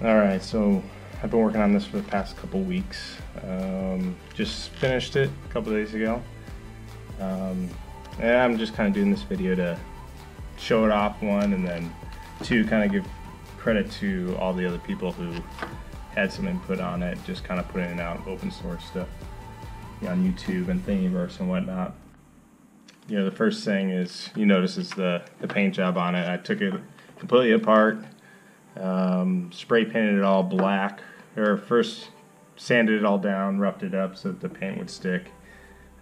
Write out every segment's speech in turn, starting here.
All right, so I've been working on this for the past couple weeks. Um, just finished it a couple days ago. Um, and I'm just kind of doing this video to show it off, one, and then two, kind of give credit to all the other people who had some input on it, just kind of putting it out open source stuff on YouTube and Thingiverse and whatnot. You know, the first thing is you notice is the, the paint job on it. I took it completely apart, um, spray painted it all black, or first sanded it all down, roughed it up so that the paint would stick.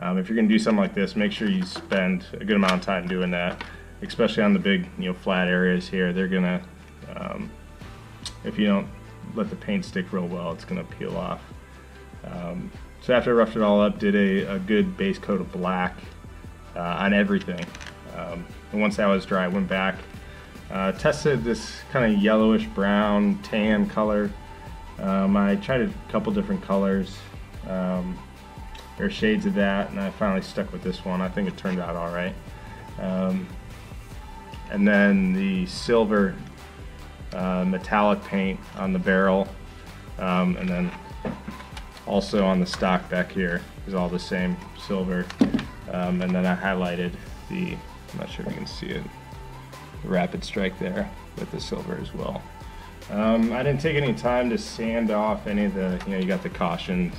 Um, if you're going to do something like this, make sure you spend a good amount of time doing that, especially on the big, you know, flat areas here. They're going to, um, if you don't let the paint stick real well, it's going to peel off. Um, so after I roughed it all up, did a, a good base coat of black uh, on everything. Um, and once that was dry, I went back, uh, tested this kind of yellowish brown tan color. Um, I tried a couple different colors. Um, are shades of that, and I finally stuck with this one. I think it turned out all right. Um, and then the silver uh, metallic paint on the barrel, um, and then also on the stock back here is all the same silver. Um, and then I highlighted the, I'm not sure if you can see it, rapid strike there with the silver as well. Um, I didn't take any time to sand off any of the, you know, you got the caution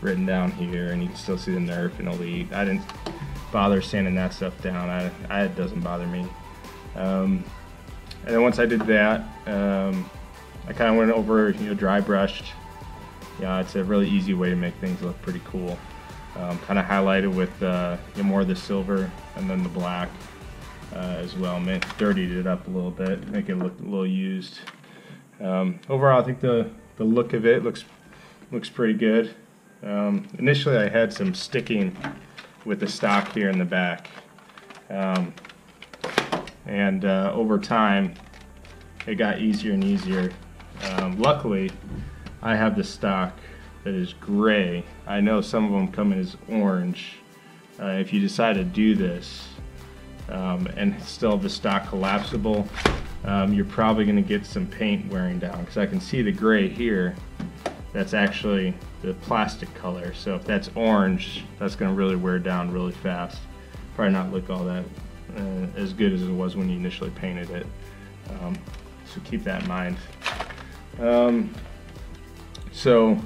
written down here and you can still see the nerf and elite. I didn't bother sanding that stuff down. I, I it doesn't bother me. Um, and then once I did that, um, I kind of went over, you know, dry brushed. Yeah, it's a really easy way to make things look pretty cool. Um, kind of highlighted with uh, you know, more of the silver and then the black uh, as well. Man, dirtied it up a little bit, make it look a little used. Um, overall, I think the, the look of it looks looks pretty good. Um, initially, I had some sticking with the stock here in the back, um, and uh, over time, it got easier and easier. Um, luckily, I have the stock that is gray. I know some of them come in as orange. Uh, if you decide to do this um, and still have the stock collapsible, um, you're probably going to get some paint wearing down because I can see the gray here. That's actually the plastic color. So if that's orange, that's going to really wear down really fast. Probably not look all that uh, as good as it was when you initially painted it. Um, so keep that in mind. Um, so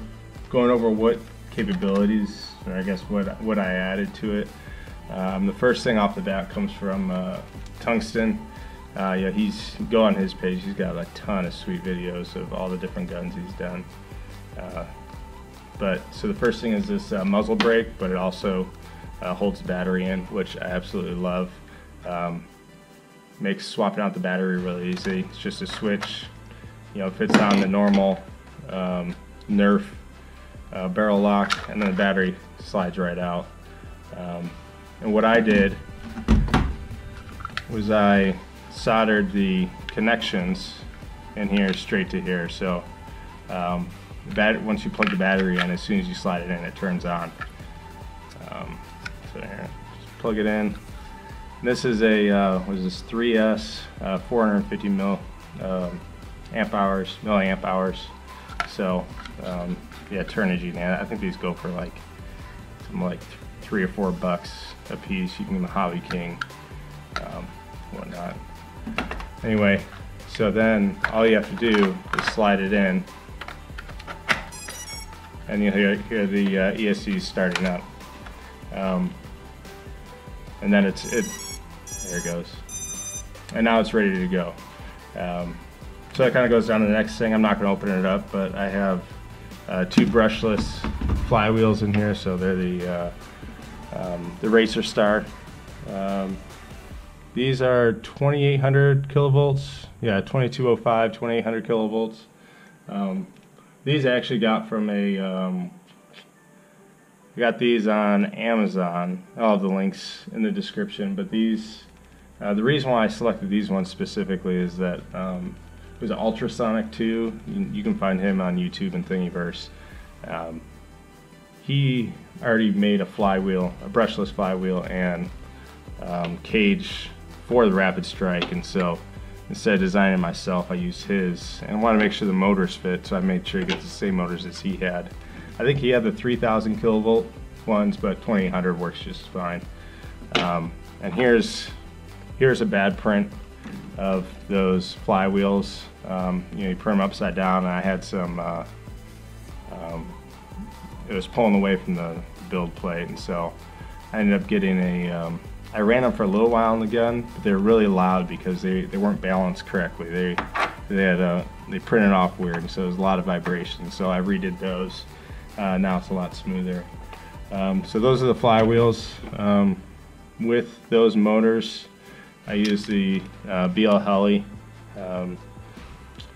going over what capabilities, or I guess what what I added to it. Um, the first thing off the bat comes from uh, Tungsten. Uh, yeah, he's go on his page. He's got a ton of sweet videos of all the different guns he's done. Uh, but so the first thing is this uh, muzzle brake, but it also uh, holds the battery in, which I absolutely love. Um, makes swapping out the battery really easy. It's just a switch. You know, fits on the normal um, Nerf uh, barrel lock, and then the battery slides right out. Um, and what I did was I soldered the connections in here straight to here. So um, once you plug the battery in, as soon as you slide it in, it turns on. Um, so here, just plug it in. This is a uh, what is this 3S uh, 450 mil um, amp hours, milliamp hours. So um, yeah, Turnigy, man. I think these go for like some like three or four bucks a piece. You can get the HobbyKing, um, whatnot. Anyway, so then all you have to do is slide it in, and you'll hear, hear the uh, ESC starting up. Um, and then it's it. There it goes. And now it's ready to go. Um, so that kind of goes down to the next thing. I'm not going to open it up, but I have uh, two brushless flywheels in here, so they're the uh, um, the Racerstar. Um, these are 2800 kilovolts. Yeah, 2205, 2800 kilovolts. Um, these I actually got from a. Um, I got these on Amazon. I'll have the links in the description. But these, uh, the reason why I selected these ones specifically is that um, was Ultrasonic 2. You, you, can find him on YouTube and Thingiverse. Um, he already made a flywheel, a brushless flywheel, and um, cage for the Rapidstrike, and so instead of designing myself, I used his. And I want to make sure the motors fit, so I made sure he gets the same motors as he had. I think he had the 3000 kilovolt ones, but 2800 works just fine. Um, and here's here's a bad print of those flywheels. Um, you know, you put them upside down, and I had some. Uh, um, it was pulling away from the build plate, and so I ended up getting a. Um, I ran them for a little while on the gun, but they're really loud because they, they weren't balanced correctly. They they had a, they printed off weird, so there's a lot of vibration. So I redid those. Uh, now it's a lot smoother. Um, so those are the flywheels. Um, with those motors, I use the uh, BLHeli. Um,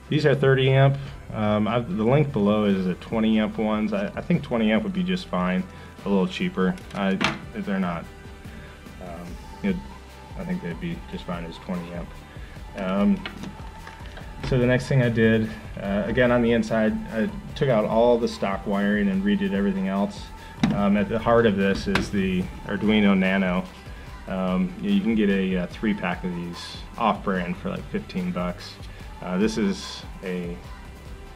these are 30 amp. Um, the link below is a 20 amp ones. I, I, think 20 amp would be just fine, a little cheaper. I, they're not. Um, it, I think they'd be just fine as 20 amp. Um, so the next thing I did, uh, again on the inside, I took out all the stock wiring and redid everything else. Um, at the heart of this is the Arduino Nano. Um, you can get a, a, three pack of these off-brand for like 15 bucks. Uh, this is a,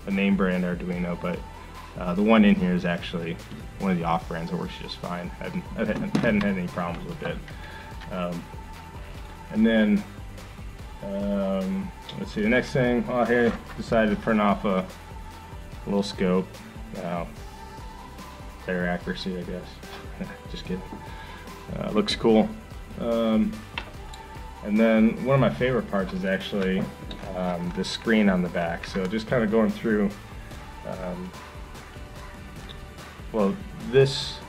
a, name brand Arduino, but uh, the one in here is actually one of the off-brands that works just fine. I hadn't, I hadn't, had any problems with it. Um, and then, um, let's see, the next thing, oh here, decided to print off a little scope. Better accuracy, I guess. just kidding. Uh, looks cool. Um, and then one of my favorite parts is actually um, the screen on the back. So just kind of going through, um, well, this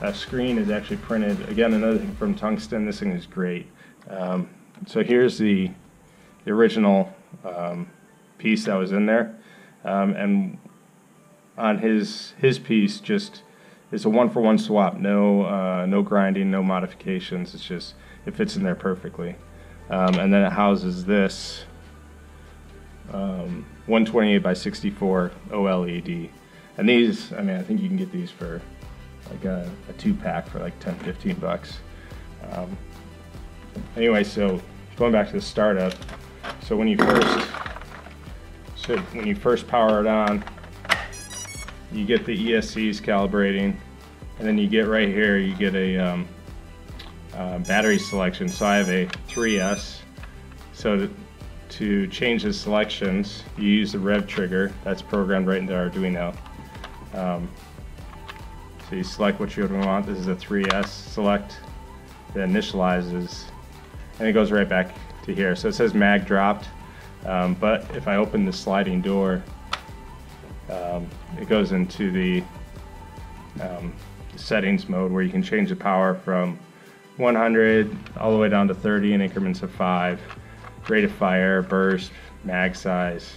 uh, screen is actually printed, again, another thing from tungsten. This thing is great. Um, so here's the, the original um, piece that was in there. Um, and on his, his piece, just it's a one for one swap. No, uh, no grinding, no modifications. It's just it fits in there perfectly. Um, and then it houses this um, 128 by 64 OLED. And these, I mean, I think you can get these for like a, a two pack for like 10, 15 bucks. Um, anyway, so going back to the startup. So when you first, so when you first power it on, you get the ESCs calibrating, and then you get right here, you get a um, uh, battery selection. So I have a 3S. So to, change the selections, you use the rev trigger that's programmed right into Arduino. Um, so you select what you want. This is a 3S select that initializes, and it goes right back to here. So it says mag dropped, um, but if I open the sliding door, um, it goes into the um, settings mode where you can change the power from 100 all the way down to 30 in increments of 5. Rate of fire, burst, mag size.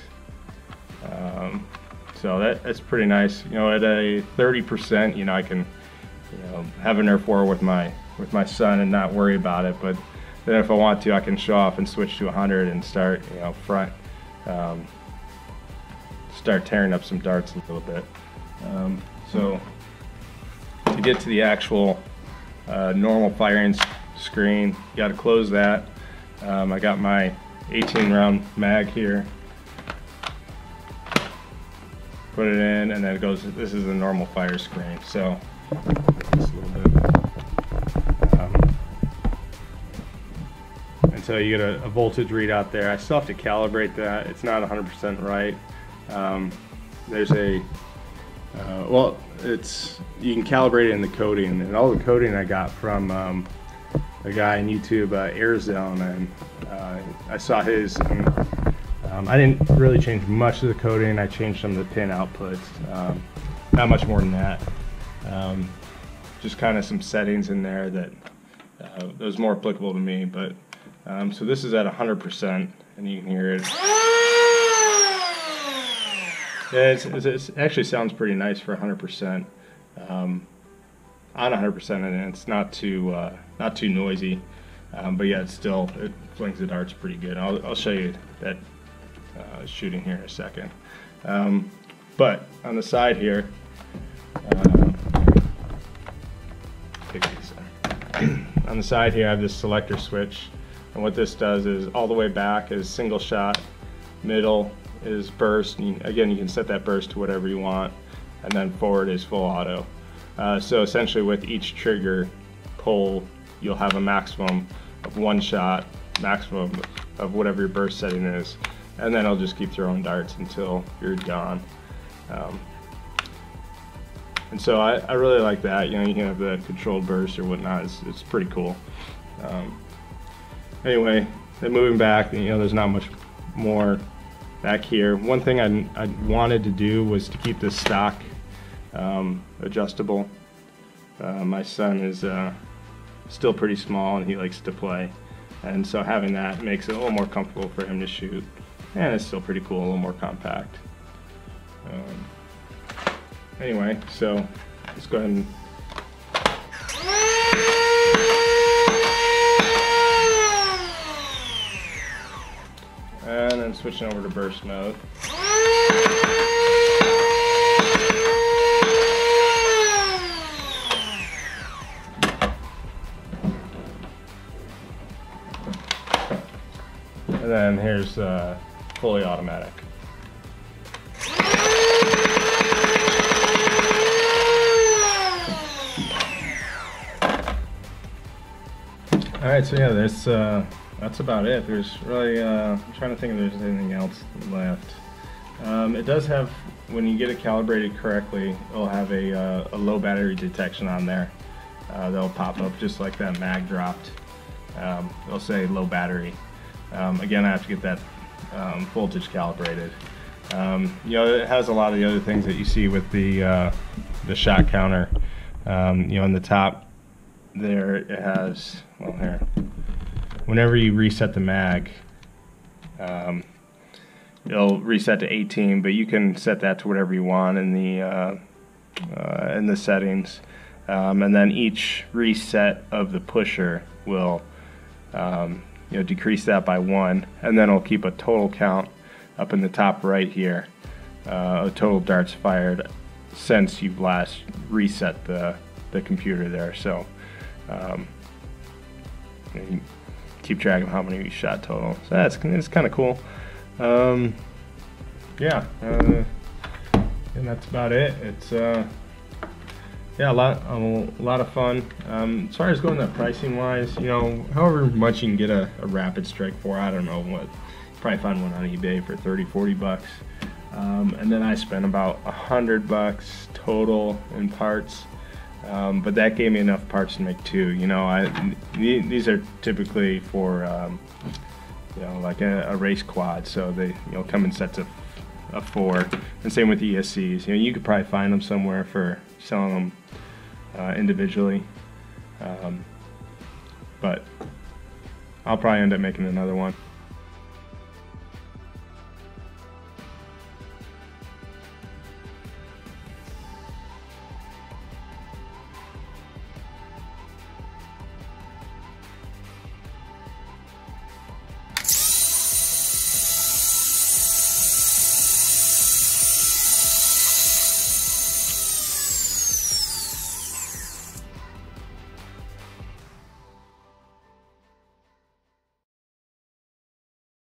Um, so that, that's pretty nice. You know, at a 30%, you know, I can you know, have a Nerf war with my with my son and not worry about it. But then if I want to, I can show off and switch to 100 and start, you know, front, um, start tearing up some darts a little bit. Um, so to get to the actual uh, normal firing screen, you got to close that. Um, I got my 18 round mag here. Put it in and then it goes, this is a normal fire screen. So. Um, so you get a, a, voltage readout there. I still have to calibrate that. It's not 100% right. Um, there's a uh, well, it's you can calibrate it in the coding, and all the coding I got from um, a guy on YouTube, uh, Airzone, and uh, I saw his. And, um, I didn't really change much of the coding. I changed some of the pin outputs, um, not much more than that. Um, just kind of some settings in there that uh, was more applicable to me. But um, so this is at 100%, and you can hear it. Yeah, it actually sounds pretty nice for 100%. Um, on 100%, and it's not too uh, not too noisy. Um, but yeah, it's still it flings the darts pretty good. I'll, I'll show you that uh, shooting here in a second. Um, but on the side here, uh, on the side here, I have this selector switch And what this does is all the way back is single shot, middle is burst. And again, you can set that burst to whatever you want, and then forward is full auto. Uh, so essentially, with each trigger pull, you'll have a maximum of one shot, maximum of whatever your burst setting is, and then it'll just keep throwing darts until you're gone. Um, and so I, I, really like that. You know, you can have the controlled burst or whatnot. It's, it's pretty cool. Um, anyway, then moving back, you know, there's not much more back here. One thing I, I wanted to do was to keep this stock um, adjustable. Uh, my son is uh, still pretty small and he likes to play. And so having that makes it a little more comfortable for him to shoot. And it's still pretty cool, a little more compact. Um, anyway, so let's go ahead and and then switching over to burst mode. And then here's uh, fully automatic. All right, so yeah, that's uh, that's about it. There's really, uh, I'm trying to think if there's anything else left. Um, it does have, when you get it calibrated correctly, it'll have a, uh, a low battery detection on there. Uh, that'll pop up just like that mag dropped. Um, it'll say low battery. Um, again, I have to get that um, voltage calibrated. Um, you know, it has a lot of the other things that you see with the uh, the shot counter. Um, you know, in the top there it has, well here, whenever you reset the mag, um, it'll reset to 18, but you can set that to whatever you want in the uh, uh, in the settings. Um, and then each reset of the pusher will um, you know decrease that by one, and then it'll keep a total count up in the top right here, uh, total darts fired since you've last reset the the computer there. So um, keep track of how many you shot total. So that's it's kind of cool. Um, yeah, uh, and that's about it. It's uh, yeah, a lot a lot of fun. Um, as far as going that pricing wise, you know, however much you can get a, a Rapidstrike for, I don't know what. Probably find one on eBay for 30, 40 bucks. Um, and then I spent about a hundred bucks total in parts. Um, but that gave me enough parts to make two. You know, I these are typically for um, you know like a, a, race quad, so they you know come in sets of, of four. And same with the ESCs. You know, you could probably find them somewhere for selling them uh, individually. Um, but I'll probably end up making another one.